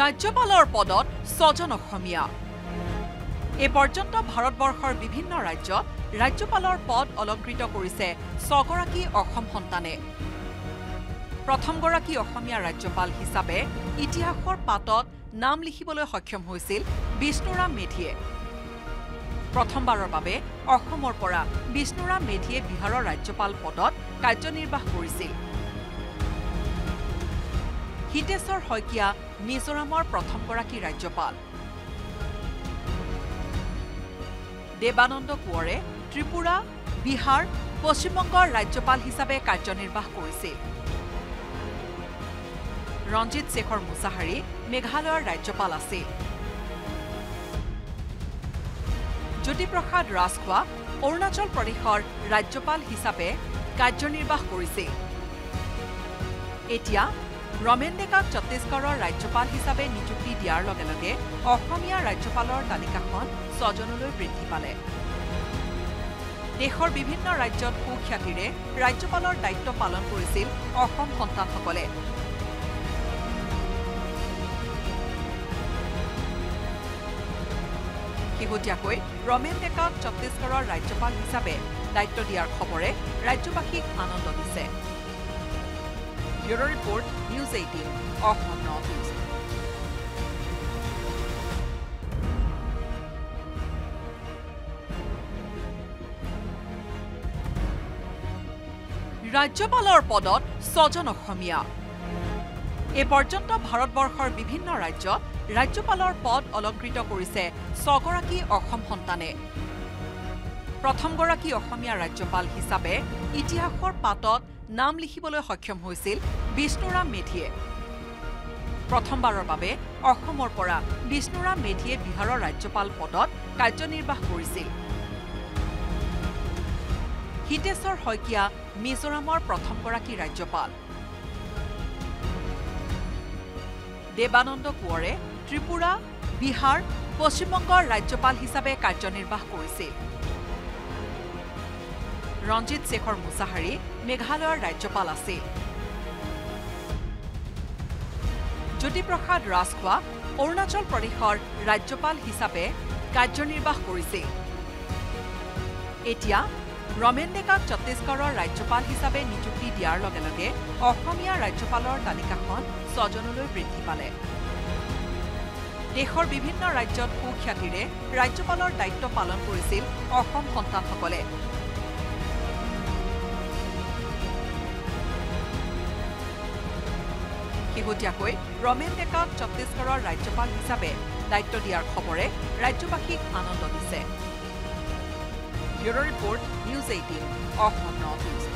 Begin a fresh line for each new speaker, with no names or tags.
ৰাজ্যপালৰ পদত ছজন অসমীয়া। এই পৰ্যন্ত ভাৰতবৰ্ষৰ বিভিন্ন ৰাজ্যত ৰাজ্যপালৰ পদ অলংকৃত কৰিছে ছগৰাকী অসম সন্তানে। প্ৰথমগৰাকী অসমীয়া ৰাজ্যপাল হিচাপে ইতিহাসৰ পাতত নাম লিখিবলৈ সক্ষম হৈছিল বিষ্ণুৰাম মেধিয়ে। প্ৰথমবাৰৰ বাবে অসমৰ পৰা বিষ্ণুৰাম মেধিয়ে বিহাৰৰ ৰাজ্যপাল পদত কাৰ্যনিৰ্বাহ কৰিছিল। হিতেশ্বৰ শইকীয়া মিজোৰামৰ প্ৰথমগৰাকী ৰাজ্যপাল। দেৱানন্দ কোঁৱৰে ত্ৰিপুৰা বিহাৰ পশ্চিমবংগৰ ৰাজ্যপাল হিচাপে কাৰ্যনিৰ্বাহ কৰিছিল। ৰঞ্জিত শেখৰ মুছাহাৰী মেঘালয়ৰ ৰাজ্যপাল আছিল। জ্যোতিপ্ৰসাদ ৰাজখোৱা অৰুণাচল প্ৰদেশৰ ৰাজ্যপাল হিচাপে কাৰ্যনিৰ্বাহ কৰিছিল। এতিয়া ৰমেন ডেকাক ছত্তীশগড়ৰ ৰাজ্যপাল হিচাপে নিযুক্তি দিয়াৰ লগে লগে অসমীয়া ৰাজ্যপালৰ তালিকাখন ছজনলৈ বৃদ্ধি পালে। দেশৰ বিভিন্ন ৰাজ্যত সুখ্যাতিৰে ৰাজ্যপালৰ দায়িত্ব পালন কৰিছিল অসম সন্তানসকলে। শেহতীয়াকৈ ৰমেন ডেকাক ছত্তীশগড়ৰ ৰাজ্যপাল হিচাপে দায়িত্ব দিয়াৰ খবৰে ৰাজ্যবাসীক আনন্দ দিছে। Report news eighteen Assam North East ৰাজ্যপালৰ পদত ছজন অসমীয়া। এই পৰ্যন্ত ভাৰতবৰ্ষৰ বিভিন্ন ৰাজ্যত ৰাজ্যপালৰ পদ অলংকৃত কৰিছে ছগৰাকী অসম সন্তানে। প্ৰথমগৰাকী অসমীয়া ৰাজ্যপাল হিচাপে ইতিহাসৰ পাতত নাম লিখিবলৈ সক্ষম হৈছিল বিষ্ণুৰাম মেধিয়ে। প্ৰথমবাৰৰ বাবে অসমৰ পৰা বিষ্ণুৰাম মেধিয়ে বিহাৰৰ ৰাজ্যপাল পদত কাৰ্যনিৰ্বাহ কৰিছিল। হিতেশ্বৰ শইকীয়া মিজোৰামৰ প্ৰথমগৰাকী ৰাজ্যপাল। দেৱানন্দ কোঁৱৰে ত্ৰিপুৰা বিহাৰ পশ্চিমবংগৰ ৰাজ্যপাল হিচাপে কাৰ্যনিৰ্বাহ কৰিছিল। ৰঞ্জিত শেখৰ মুছাহাৰী মেঘালয়ৰ ৰাজ্যপাল আছিল। জ্যোতিপ্ৰসাদ ৰাজখোৱা অৰুণাচল প্ৰদেশৰ ৰাজ্যপাল হিচাপে কাৰ্যনিৰ্বাহ কৰিছিল। এতিয়া ৰমেন ডেকাক ছত্তীশগড়ৰ ৰাজ্যপাল হিচাপে নিযুক্তি দিয়াৰ লগে লগে অসমীয়া ৰাজ্যপালৰ তালিকাখন ছজনলৈ বৃদ্ধি পালে। দেশৰ বিভিন্ন ৰাজ্যত সুখ্যাতিৰে ৰাজ্যপালৰ দায়িত্ব পালন কৰিছিল অসম সন্তানসকলে। শেহতীয়াকৈ ৰমেন ডেকাক ছত্তীশগড়ৰ ৰাজ্যপাল হিচাপে দায়িত্ব দিয়াৰ খবৰে ৰাজ্যবাসীক আনন্দ দিছে। Bureau' report news eighteen Assam North East.